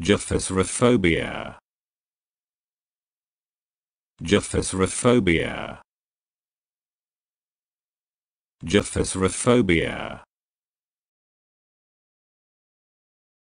Japhisrophobia. Japhisrophobia. Japhisrophobia.